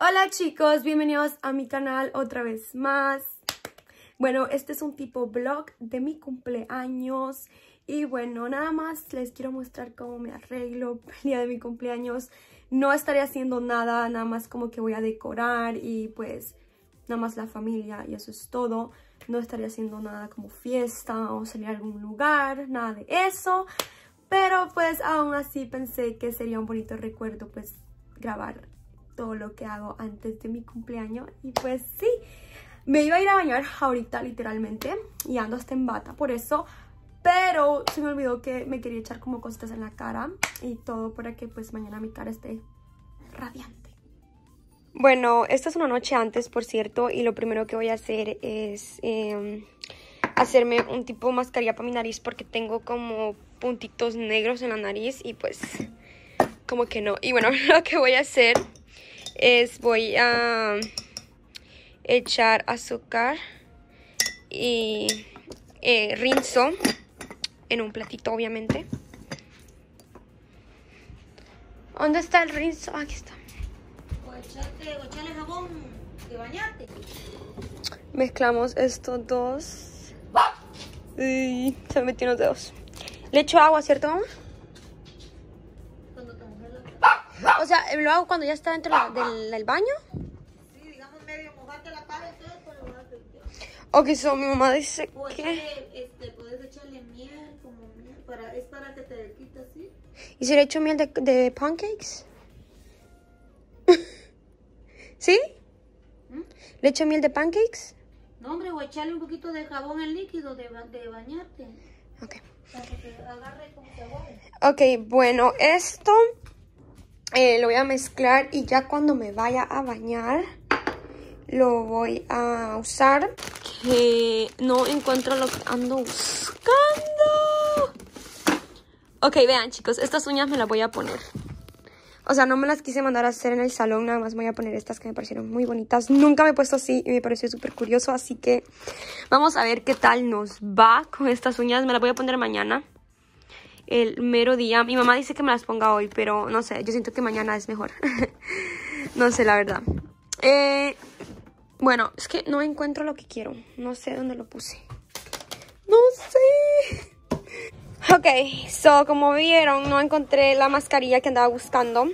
Hola chicos, bienvenidos a mi canal otra vez más. Bueno, este es un tipo vlog de mi cumpleaños. Y bueno, nada más les quiero mostrar cómo me arreglo el día de mi cumpleaños. No estaré haciendo nada, nada más como que voy a decorar y pues nada más la familia y eso es todo. No estaré haciendo nada como fiesta o salir a algún lugar, nada de eso. Pero pues aún así pensé que sería un bonito recuerdo pues grabar todo lo que hago antes de mi cumpleaños. Y pues sí, me iba a ir a bañar ahorita literalmente y ando hasta en bata por eso. Pero se me olvidó que me quería echar como cositas en la cara y todo para que pues mañana mi cara esté radiante. Bueno, esta es una noche antes, por cierto, y lo primero que voy a hacer es eh, hacerme un tipo de mascarilla para mi nariz porque tengo como puntitos negros en la nariz y pues como que no. Y bueno, lo que voy a hacer es voy a echar azúcar y eh, rinzo en un platito obviamente. ¿Dónde está el rinzo? Aquí está. O echarte, o echarle jabón de bañarte. Mezclamos estos dos. Uy, se me metieron los dedos. Le echo agua, ¿cierto, mamá? Lo hago cuando ya está dentro la- del, del baño. Sí, digamos medio mojarte la cara y todo, pero. Ok, so mi mamá dice O que... echarle, este, puedes echarle miel, como miel, para, es para que te quite así. ¿Y si le echo miel de, de pancakes? ¿Sí? ¿Mm? ¿Le echo miel de pancakes? No, hombre, o echarle un poquito de jabón en líquido de, de bañarte. Ok. Para que te agarre como jabón. Ok, bueno, esto eh, lo voy a mezclar y ya cuando me vaya a bañar lo voy a usar. Que no encuentro lo que ando buscando. Ok, vean chicos, estas uñas me las voy a poner. O sea, no me las quise mandar a hacer en el salón, nada más voy a poner estas que me parecieron muy bonitas. Nunca me he puesto así y me pareció súper curioso, así que vamos a ver qué tal nos va con estas uñas. Me las voy a poner mañana el mero día. Mi mamá dice que me las ponga hoy, pero no sé, yo siento que mañana es mejor. no sé, la verdad. Eh, bueno, es que no encuentro lo que quiero. No sé dónde lo puse. No sé. Ok, so como vieron, no encontré la mascarilla que andaba buscando.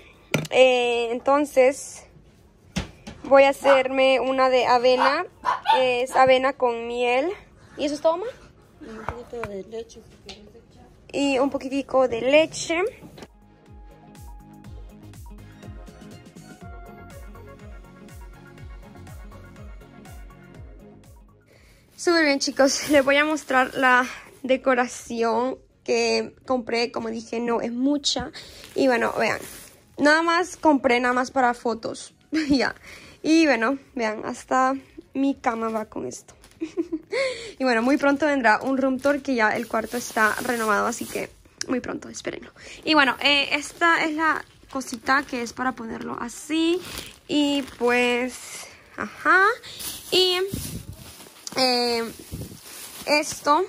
Eh, entonces, voy a hacerme una de avena. Es avena con miel. ¿Y eso es todo, ma? Un poquito de leche si. Y un poquitico de leche. Súper bien chicos, les voy a mostrar la decoración que compré, como dije, no es mucha. Y bueno, vean, nada más compré nada más para fotos, ya. Y bueno, vean, hasta mi cama va con esto. y bueno, muy pronto vendrá un room tour que ya el cuarto está renovado, así que muy pronto, espérenlo. Y bueno, eh, esta es la cosita que es para ponerlo así. Y pues, ajá. Y eh, esto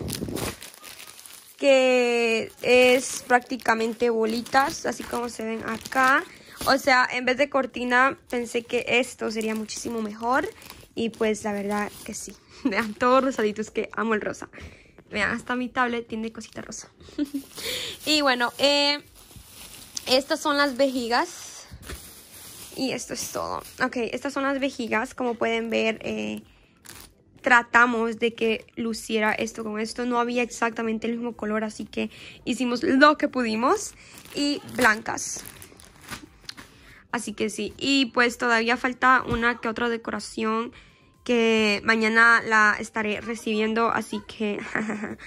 que es prácticamente bolitas, así como se ven acá. O sea, en vez de cortina pensé que esto sería muchísimo mejor y pues la verdad que sí. Vean, todos rosaditos, que amo el rosa. Vean, hasta mi tablet tiene cosita rosa. y bueno, eh, estas son las vejigas. Y esto es todo. Ok, estas son las vejigas, como pueden ver, eh, tratamos de que luciera esto con esto. No había exactamente el mismo color, así que hicimos lo que pudimos. Y blancas. Así que sí. Y pues todavía falta una que otra decoración que mañana la estaré recibiendo. Así que...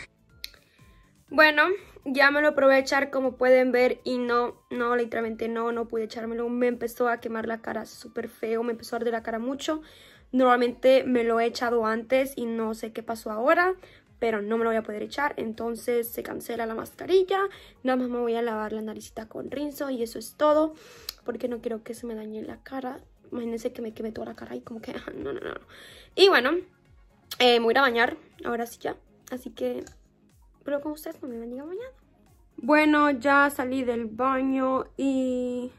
bueno, ya me lo probé echar como pueden ver y no, no, literalmente no, no pude echármelo. Me empezó a quemar la cara súper feo, me empezó a arder la cara mucho. Normalmente me lo he echado antes y no sé qué pasó ahora, pero no me lo voy a poder echar. Entonces se cancela la mascarilla. Nada más me voy a lavar la naricita con rinzo y eso es todo. Porque no quiero que se me dañe la cara. Imagínense que me queme toda la cara y como que... No, no, no. no. Y bueno, eh, me voy a bañar. Ahora sí ya. Así que... Pero con ustedes no me van a mañana. Bueno, ya salí del baño y...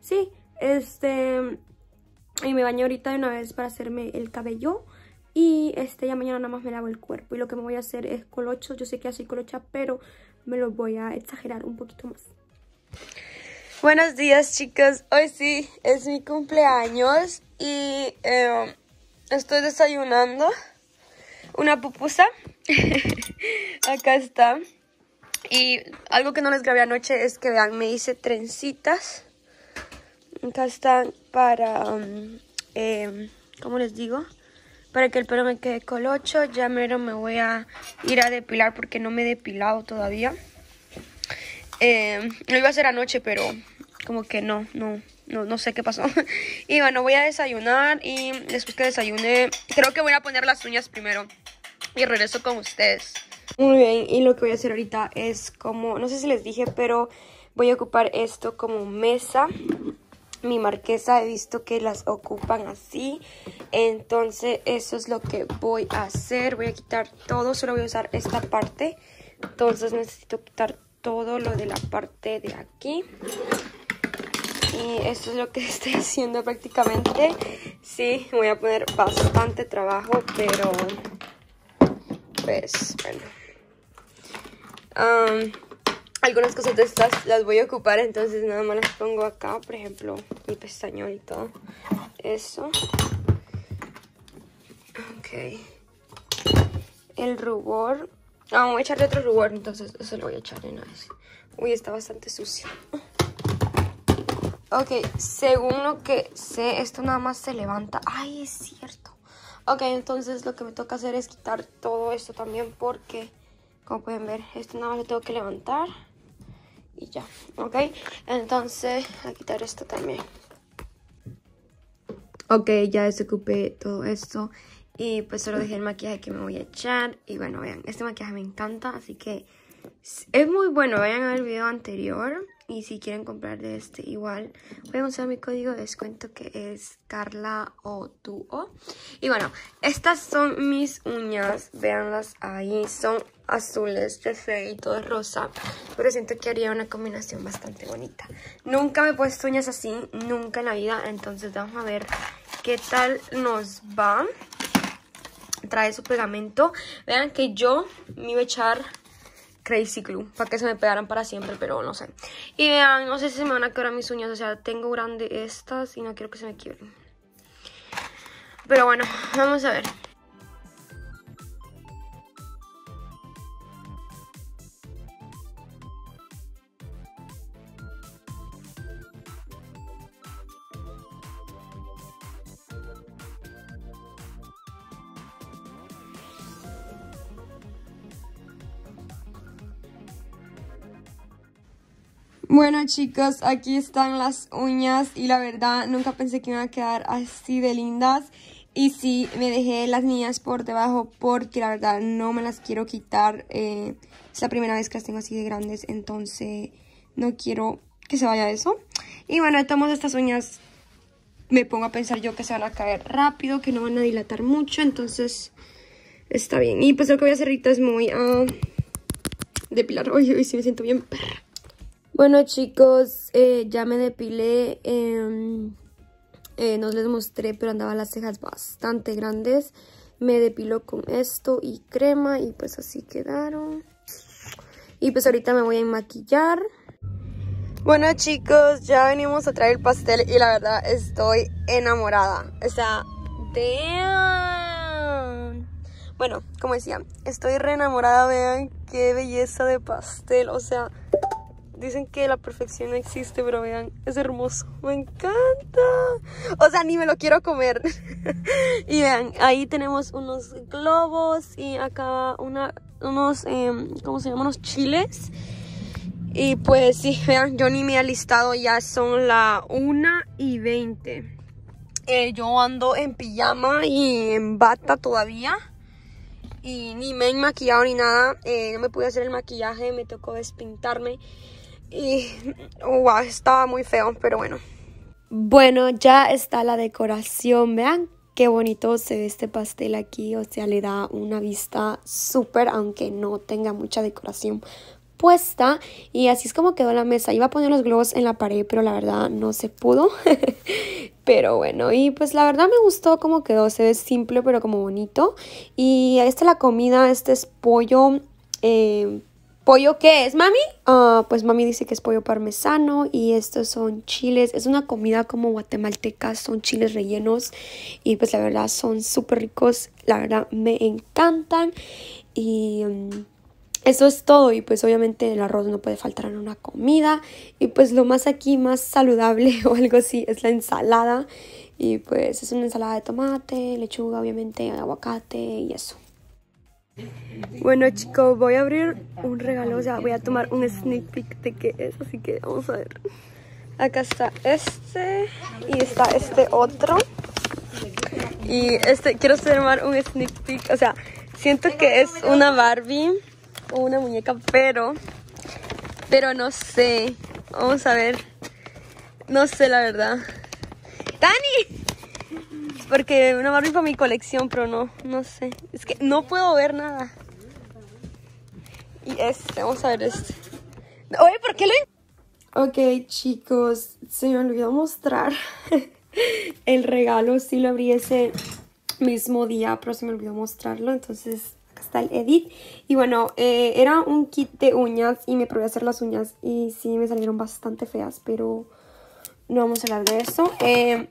Sí, este... Y me baño ahorita de una vez para hacerme el cabello. Y este ya mañana nada más me lavo el cuerpo. Y lo que me voy a hacer es colochos. Yo sé que así colocha, pero me lo voy a exagerar un poquito más. Buenos días chicos, hoy sí es mi cumpleaños y em, estoy desayunando una pupusa, acá está, y algo que no les grabé anoche es que vean, me hice trencitas, acá están para, um, em, ¿cómo les digo? Para que el pelo me quede colocho, ya mero me voy a ir a depilar porque no me he depilado todavía. Eh, lo iba a hacer anoche, pero como que no, no, no, no sé qué pasó. y bueno, voy a desayunar y después que desayune, creo que voy a poner las uñas primero. Y regreso con ustedes. Muy bien, y lo que voy a hacer ahorita es como, no sé si les dije, pero voy a ocupar esto como mesa. Mi marquesa he visto que las ocupan así. Entonces eso es lo que voy a hacer. Voy a quitar todo, solo voy a usar esta parte. Entonces necesito quitar todo lo de la parte de aquí. Y esto es lo que estoy haciendo prácticamente. Sí, voy a poner bastante trabajo, pero pues bueno. Algunas cosas de estas las voy a ocupar, entonces nada más las pongo acá, por ejemplo, mi pestañón y todo. Eso. Ok. El rubor Ah, voy a echarle otro rubor, entonces eso lo voy a echar en vez. Uy, está bastante sucio. Ok, según lo que sé, esto nada más se levanta. Ay, es cierto. Ok, entonces lo que me toca hacer es quitar todo esto también porque, como pueden ver, esto nada más lo tengo que levantar. Y ya, ok. Entonces, a quitar esto también. Ok, ya desocupé todo esto. Y pues solo dejé el maquillaje que me voy a echar. Y bueno, vean, este maquillaje me encanta, así que es muy bueno. Vayan a ver el video anterior. Y si quieren comprar de este igual, voy a usar mi código de descuento que es Carla o Y bueno, estas son mis uñas. Veanlas ahí. Son azules, de y todo rosa. Pero siento que haría una combinación bastante bonita. Nunca me he puesto uñas así, nunca en la vida. Entonces vamos a ver qué tal nos va trae su pegamento. Vean que yo me iba a echar Crazy Glue para que se me pegaran para siempre, pero no sé. Y vean, no sé si se me van a quebrar mis uñas, o sea, tengo grandes estas y no quiero que se me quiebren. Pero bueno, vamos a ver. Bueno chicos, aquí están las uñas y la verdad nunca pensé que iban a quedar así de lindas. Y sí, me dejé las niñas por debajo porque la verdad no me las quiero quitar. Eh, es la primera vez que las tengo así de grandes, entonces no quiero que se vaya eso. Y bueno, tomas estas uñas me pongo a pensar yo que se van a caer rápido, que no van a dilatar mucho, entonces está bien. Y pues lo que voy a hacer ahorita es muy uh, depilar. Uy, uy, sí me siento bien. Bueno chicos, eh, ya me depilé, em, eh, no les mostré, pero andaba las cejas bastante grandes. Me depiló con esto y crema y pues así quedaron. Y pues ahorita me voy a maquillar. Bueno chicos, ya venimos a traer el pastel y la verdad estoy enamorada. O sea, damn. Bueno, como decía, estoy re enamorada, vean qué belleza de pastel, o sea... Dicen que la perfección no existe, pero vean, es hermoso. Me encanta. O sea, ni me lo quiero comer. y vean, ahí tenemos unos globos y acá unos, em, ¿cómo se llaman? Unos chiles. Y pues sí, vean, yo ni me he listado, ya son la 1 y 20. Eh, yo ando en pijama y en bata todavía. Y ni me he maquillado ni nada. Eh, no me pude hacer el maquillaje, me tocó despintarme. Y estaba muy feo, pero bueno. Bueno, ya está la decoración. Vean qué bonito se ve este pastel aquí. O sea, le da una vista súper, aunque no tenga mucha decoración. puesta y así es como quedó la mesa. Iba a poner los globos en la pared, pero la verdad no se pudo. pero bueno, y pues la verdad me gustó cómo quedó. Se ve simple, pero como bonito. Y esta es la comida, este es pollo. Eh, ¿Pollo qué es, mami? Ah, pues mami dice que es pollo parmesano y estos son chiles. Es una comida como guatemalteca, son chiles rellenos y pues la verdad son súper ricos. La verdad me encantan y... Mm, eso es todo y pues obviamente el arroz no puede faltar en una comida y pues lo más aquí más saludable o algo así es la ensalada y pues es una ensalada de tomate, lechuga obviamente, aguacate y eso. Bueno chicos, voy a abrir un regalo, o sea voy a tomar un sneak peek de qué es, así que vamos a ver. Acá está este y está este otro. Y este, quiero tomar un sneak peek, o sea, siento que es una Barbie una muñeca, pero, pero no sé. Vamos a ver. No sé la verdad. ¡Dani! Porque una Barbie para mi colección, pero no, no sé. Es que no puedo ver nada. Y este, vamos a ver este. Oye, ¿por qué lo.? Ok, chicos, se me olvidó mostrar el regalo. Sí lo abrí ese mismo día, pero se me olvidó mostrarlo. Entonces, está el edit. Y bueno, eh, era un kit de uñas y me probé a hacer las uñas y sí me salieron bastante feas, pero no vamos a hablar de eso. Eh,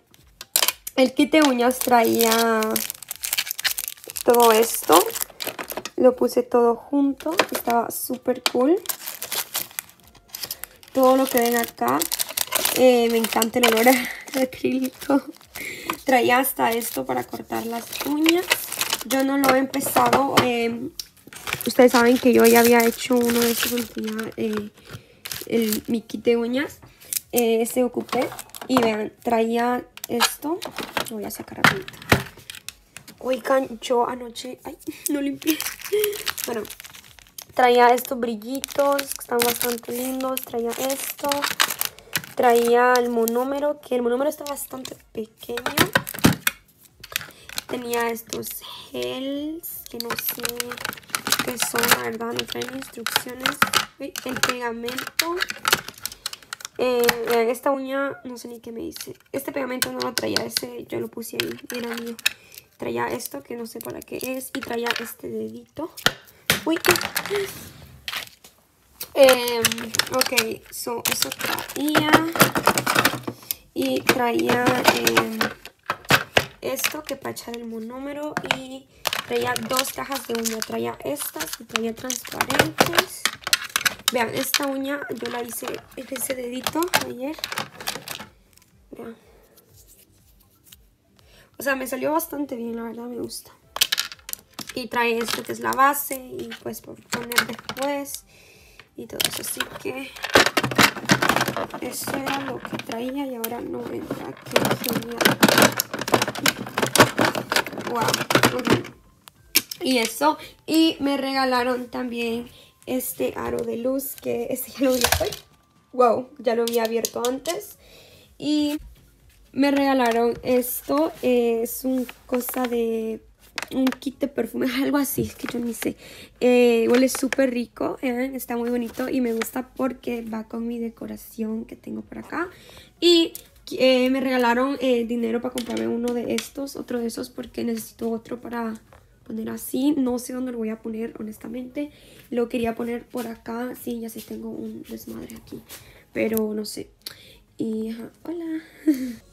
el kit de uñas traía todo esto. Lo puse todo junto, estaba súper cool. Todo lo que ven acá. Eh, me encanta el olor a acrílico. Traía hasta esto para cortar las uñas. Yo no lo he empezado. Em, ustedes saben que yo ya había hecho uno de estos eh, el, mi kit de uñas. Eh, este ocupé. Y vean, traía esto. Lo voy a sacar rapidito. Oigan, yo anoche... Ay, no limpié. Bueno, traía estos brillitos que están bastante lindos. Traía esto. Traía el monómero, que el monómero está bastante pequeño. Tenía estos gels que no sé qué son, la verdad, no traen instrucciones. El pegamento. Eh, esta uña, no sé ni qué me dice. Este pegamento no lo traía, ese yo lo puse ahí, era mío. Traía esto, que no sé para qué es, y traía este dedito. Uy, eh, ok, so, eso traía. Y traía... Eh, esto que para echar el monómero y traía dos cajas de uña. Traía estas y traía transparentes. Vean, esta uña yo la hice en ese dedito ayer. Vean. O sea, me salió bastante bien, la verdad me gusta. Y trae esto que es la base y pues por poner después y todo eso. Así que eso era lo que traía y ahora no entra. Qué genial. Wow. Y eso. Y me regalaron también este aro de luz que este ya lo. Wow, ya lo había abierto antes. Y me regalaron esto. Es un cosa de un kit de perfume, algo así, que yo ni sé. Eh, huele súper rico, ¿eh? está muy bonito y me gusta porque va con mi decoración que tengo por acá. Y eh, me regalaron eh, dinero para comprarme uno de estos, otro de esos, porque necesito otro para poner así. No sé dónde lo voy a poner, honestamente. Lo quería poner por acá. Sí, ya sé, tengo un desmadre aquí. Pero no sé. Y, hola.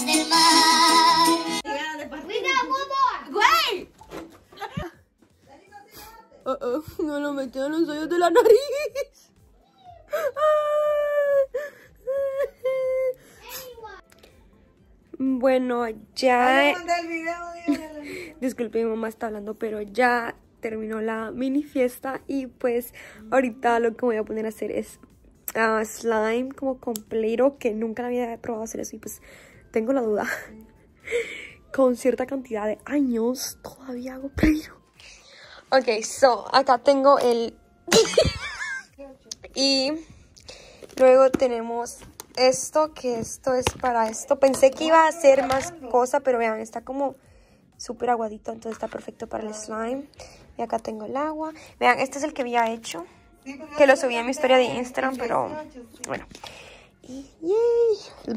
del mar. ¡Güey! Uh -oh, no lo metió en los hoyos de la nariz. Bueno, ya... Ay, mandé el video, dígale. Disculpe, mi mamá está hablando, pero ya terminó la mini fiesta y pues ahorita lo que voy a poner a hacer es ah, slime como completo, que nunca había probado hacer eso y pues tengo la duda. Con cierta cantidad de años todavía hago pliro. Ok, so acá tengo el... y luego tenemos esto, que esto es para esto. Pensé que iba a hacer más cosa, pero vean, está como súper aguadito, entonces está perfecto para el slime. Y acá tengo el agua. Vean, este es el que había hecho, que lo subí en mi historia de Instagram, pero bueno. Y yay.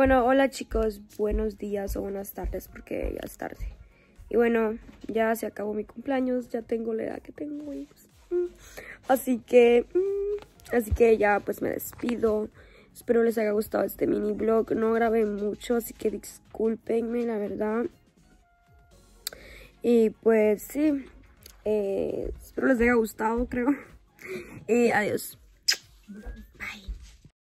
Bueno, hola chicos, buenos días o buenas tardes porque ya es tarde. Y bueno, ya se acabó mi cumpleaños, ya tengo la edad que tengo. y pues, mm. Así que, mm, así que ya pues me despido. Espero les haya gustado este mini vlog. No grabé mucho, así que discúlpenme, la verdad. Y pues sí, eh, espero les haya gustado, creo. Y adiós.